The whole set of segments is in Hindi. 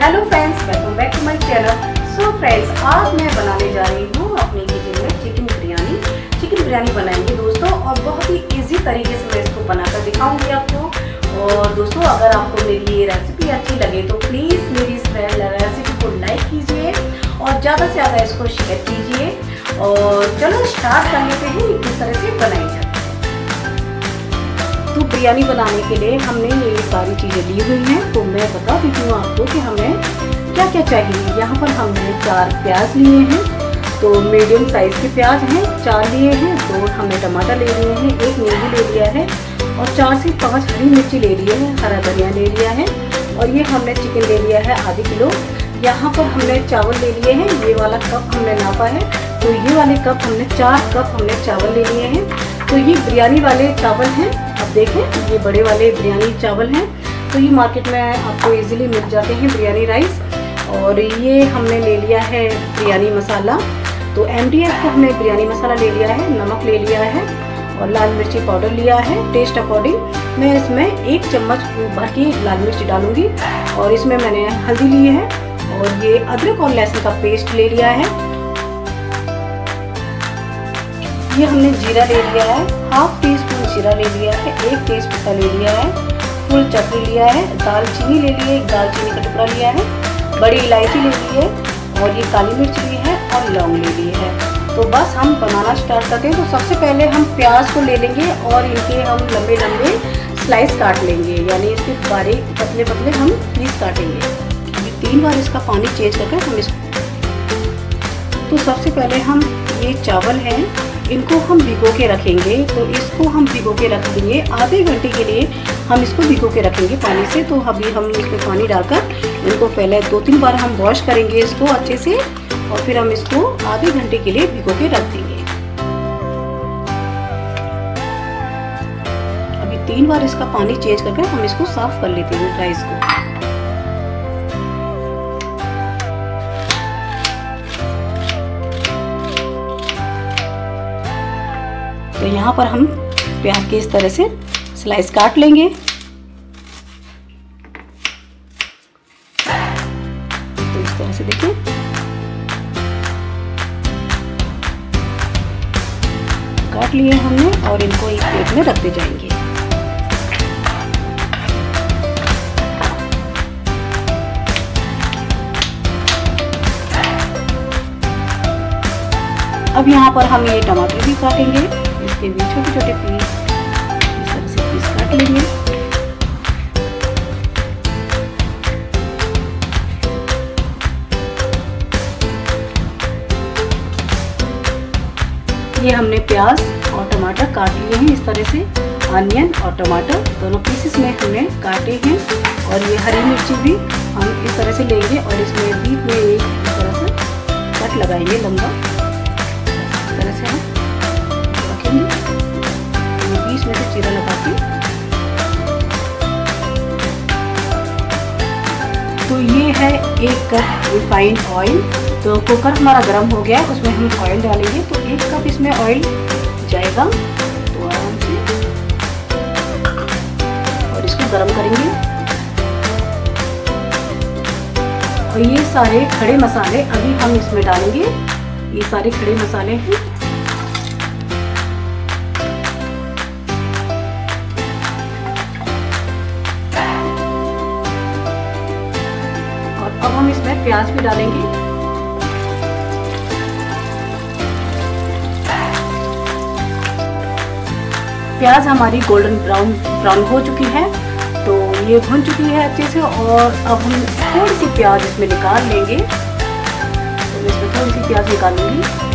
Hello friends welcome back to my channel so friends आज मैं बनाने जा रही हूँ अपने किचन में चिकन बिरयानी चिकन बिरयानी बनाएँगे दोस्तों और बहुत ही इजी तरीके से मैं इसको बनाकर दिखाऊँगी आपको। और दोस्तों, अगर आपको मेरी ये रेसिपी अच्छी लगे तो प्लीज़ मेरी इस रेसिपी को लाइक कीजिए और ज़्यादा से ज़्यादा इसको शेयर कीजिए। और चलो स्टार्ट करने से ही किस तरह से बनाई जाए तो बिरयानी बनाने के लिए हमने ये सारी चीज़ें ली हुई हैं। तो मैं बता देती हूँ आपको कि हमें क्या क्या चाहिए। यहाँ पर हमने चार प्याज लिए हैं। तो मीडियम साइज़ के प्याज हैं, चार लिए हैं, दो तो हमने टमाटर ले लिए हैं, एक नींबू ले लिया है और चार से पाँच हरी मिर्ची ले लिए हैं, हरा धनिया ले लिया है और ये हमने चिकन ले लिया है आधे किलो। यहाँ पर हमने चावल ले लिए हैं, ये वाला कप हमने नापा है। तो ये वाले कप हमने, चार कप हमने चावल ले लिए हैं। तो ये बिरयानी वाले चावल हैं। आप देखें, ये बड़े वाले बिरयानी चावल हैं। तो ये मार्केट में आपको इजीली मिल जाते हैं बिरयानी राइस और ये हमने ले लिया है बिरयानी मसाला। तो एम डी एफ़ का हमने बिरयानी मसाला ले लिया है, नमक ले लिया है और लाल मिर्ची पाउडर लिया है टेस्ट अकॉर्डिंग मैं इसमें एक चम्मच भर के लाल मिर्ची डालूँगी और इसमें मैंने हल्दी ली है और ये अदरक और लहसुन का पेस्ट ले लिया है। ये हमने जीरा ले लिया है हाफ़ टी स्पून जीरा ले लिया है, एक तेज पत्ता ले लिया है, फुल चटनी लिया है, दालचीनी ले ली है दालचीनी का टुकड़ा लिया है, बड़ी इलायची ले ली है और ये काली मिर्च ली है और लौंग ले ली है। तो बस हम बनाना स्टार्ट करते हैं। तो सबसे पहले हम प्याज को ले लेंगे और इनके हम लंबे लंबे स्लाइस काट लेंगे। यानी इसके बारीक पतले पतले हम पीस काटेंगे। ये तीन बार इसका पानी चेंज करके हम इसको तो सबसे पहले हम ये चावल हैं इनको हम भिगो के रखेंगे तो इसको हम भिगो के रख देंगे। आधे घंटे के लिए हम इसको भिगो के रखेंगे पानी से। तो अभी हम इसमें पानी डालकर इनको पहले दो तीन बार हम वॉश करेंगे इसको अच्छे से, और फिर हम इसको आधे घंटे के लिए भिगो के रख देंगे। अभी तीन बार इसका पानी चेंज करके हम इसको साफ़ कर लेते हैं राइस को तो यहाँ पर हम प्याज के इस तरह से स्लाइस काट लेंगे। तो इस तरह से देखिए। काट लिए हमने और इनको एक प्लेट में रखते जाएँगे। अब यहाँ पर हम ये टमाटर भी काटेंगे। के भी छोटे छोटे पीस इस तरह से पीस काट लेंगे। ये हमने प्याज और टमाटर काट लिए हैं, इस तरह से। अनियन और टमाटर दोनों पीसेस में हमने काटे हैं। और ये हरी मिर्ची भी हम इस तरह से लेंगे और इसमें बीच में एक इस तरह से कट लगाएँगे लंबा। इस तरह से हम है एक कप रिफाइंड ऑयल तो कुकर हमारा गर्म हो गया है, उसमें हम ऑयल डालेंगे। तो एक कप इसमें ऑयल जाएगा। तो आराम से। और इसको गर्म करेंगे। और ये सारे खड़े मसाले अभी हम इसमें डालेंगे। ये सारे खड़े मसाले हैं। अब हम इसमें प्याज भी डालेंगे। प्याज हमारी गोल्डन ब्राउन ब्राउन हो चुकी है तो ये भुन चुकी है अच्छे से, और अब हम थोड़ी सी प्याज इसमें निकाल लेंगे। तो इसमें थोड़ी सी प्याज निकालूँगी।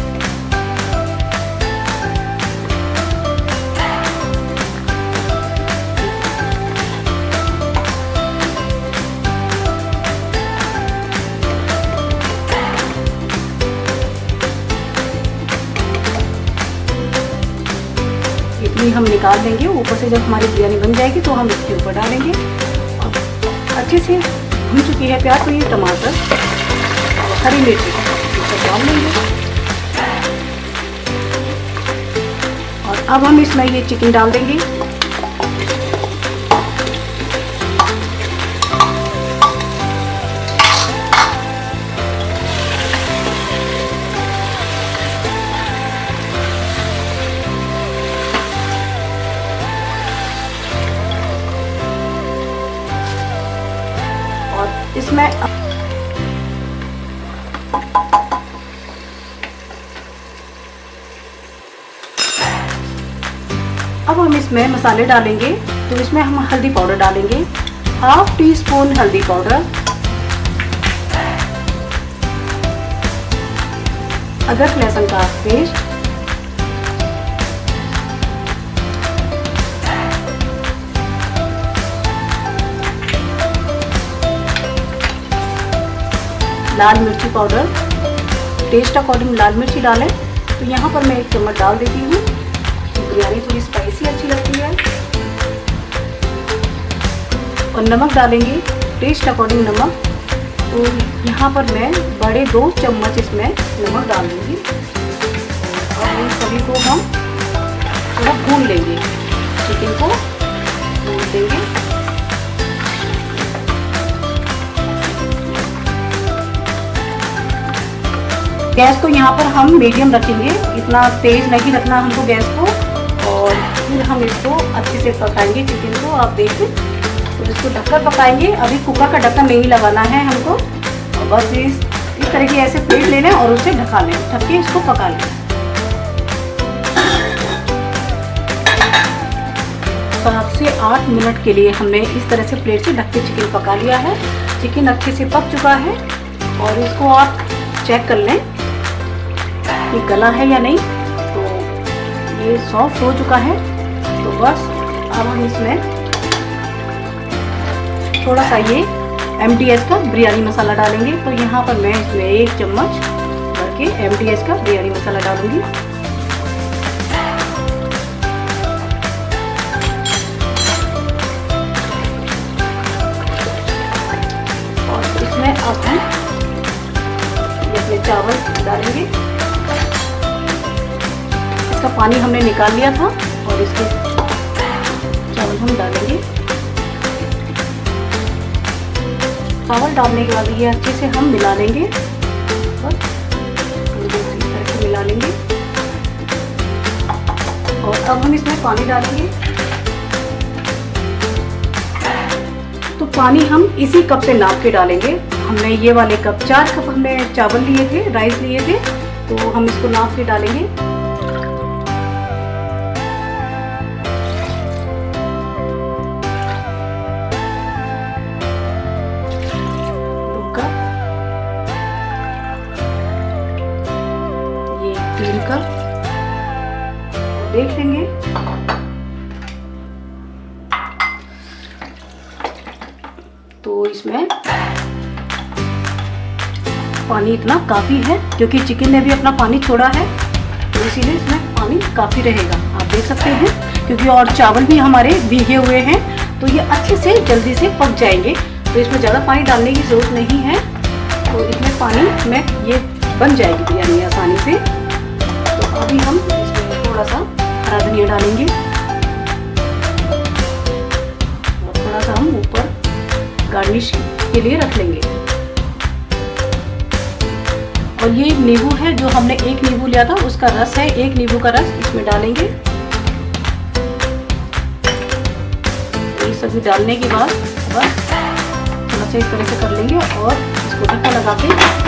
भी हम निकाल देंगे, ऊपर से जब हमारी बिरयानी बन जाएगी तो हम इसके ऊपर डालेंगे। अच्छे से भून चुकी है प्याज तो ये टमाटर, हरी मिर्ची इसको डाल लेंगे और अब हम इसमें ये चिकन डाल देंगे। इसमें मसाले डालेंगे तो इसमें हम हल्दी पाउडर डालेंगे, हाफ़ टी स्पून हल्दी पाउडर। अदरक लहसुन का पेस्ट लाल मिर्ची पाउडर टेस्ट अकॉर्डिंग लाल मिर्ची डालें तो यहाँ पर मैं एक चम्मच डाल देती हूँ। बिरयानी थोड़ी स्पाइसी अच्छी लगती है। और नमक डालेंगे टेस्ट अकॉर्डिंग नमक। तो यहाँ पर मैं बड़े दो चम्मच इसमें नमक डाल दूँगी और इन सभी को हम थोड़ा भून लेंगे। चिकन को भून देंगे गैस को यहाँ पर हम मीडियम रखेंगे। इतना तेज़ नहीं रखना हमको गैस को। फिर हम इसको अच्छे से पकाएँगे चिकन को, आप देखें तो इसको ढककर पकाएँगे। अभी कुकर का ढक्कन नहीं लगाना है हमको। और बस इस इस तरह की ऐसे प्लेट ले लें और उसे ढका लें। ढक के इसको पका लें। सात से आठ मिनट के लिए हमने इस तरह से प्लेट से ढक के चिकन पका लिया है। चिकन अच्छे से पक चुका है। और इसको आप चेक कर लें कि गला है या नहीं। तो ये सॉफ्ट हो चुका है। तो बस, अब हम इसमें थोड़ा सा ये एम का बिरयानी मसाला डालेंगे। तो यहाँ पर मैं इसमें एक चम्मच भर के एम का बिरयानी मसाला डालूँगी। और इसमें अब हम अपने चावल डालेंगे। इसका पानी हमने निकाल लिया था और इसके चावल हम डालेंगे। चावल डालने के बाद ये अच्छे से हम मिला लेंगे। मिला लेंगे और अब हम इसमें पानी डालेंगे। तो पानी हम इसी कप से नाप के डालेंगे। हमने ये वाले कप, चार कप हमने चावल लिए थे, राइस लिए थे तो हम इसको नाप के डालेंगे। इतना काफ़ी है, क्योंकि चिकन ने भी अपना पानी छोड़ा है तो इसीलिए इसमें पानी काफ़ी रहेगा। आप देख सकते हैं, क्योंकि और चावल भी हमारे भीगे हुए हैं तो ये अच्छे से जल्दी से पक जाएँगे। तो इसमें ज़्यादा पानी डालने की ज़रूरत नहीं है तो इतने पानी में ये बन जाएगी बिरयानी आसानी से। तो अभी हम इसमें थोड़ा सा हरा धनिया डालेंगे। थोड़ा सा हम ऊपर गार्निश के लिए रख लेंगे। और ये नींबू है जो हमने एक नींबू लिया था, उसका रस है, एक नींबू का रस इसमें डालेंगे। ये सभी डालने के बाद बस थोड़ा सा इस तरह से कर लेंगे और इसको ढक्का लगा के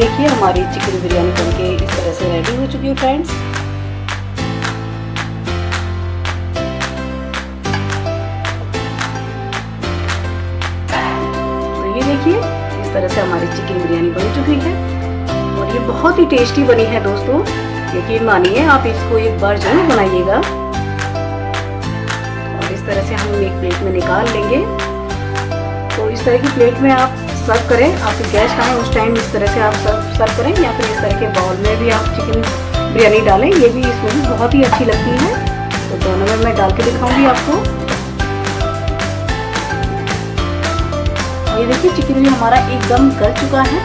देखिए, हमारी चिकन बिरयानी बनके इस तरह से रेडी हो चुकी है फ्रेंड्स तो ये देखिए, इस तरह से हमारी चिकन बिरयानी बन चुकी है। और ये बहुत ही टेस्टी बनी है, दोस्तों. यकीन मानिए, आप इसको एक बार ज़रूर बनाइएगा। और इस तरह से हम एक प्लेट में निकाल लेंगे। तो इस तरह की प्लेट में आप सर्व करें। आपके गेस्ट आए उस टाइम इस तरह से आप सर्व सर्व करें या फिर इस तरह के बाउल में भी आप चिकन बिरयानी डालें। ये भी इसमें बहुत ही अच्छी लगती है। तो दोनों में मैं डाल के दिखाऊँगी आपको। ये देखिए चिकन भी हमारा एकदम गल चुका है।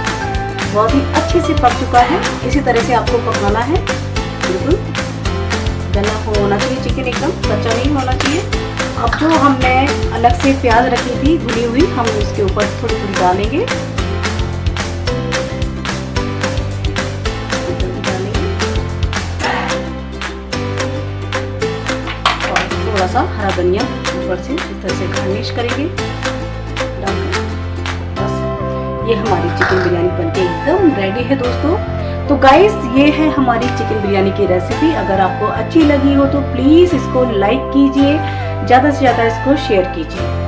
बहुत ही अच्छे से पक चुका है। इसी तरह से आपको पकाना है। बिल्कुल। गला होना चाहिए चिकन एकदम कच्चा नहीं होना चाहिए। आप जो हमने अलग से प्याज रखी थी, भुनी हुई, हम उसके ऊपर थोड़ी थोड़ी डालेंगे। थोड़ा सा हरा धनिया ऊपर से इस तरह से गार्निश करेंगे। बस, ये हमारी चिकन बिरयानी बनके एकदम रेडी है दोस्तों। तो गाइस ये है हमारी चिकन बिरयानी की रेसिपी अगर आपको अच्छी लगी हो तो प्लीज़ इसको लाइक कीजिए। ज़्यादा से ज़्यादा इसको शेयर कीजिए।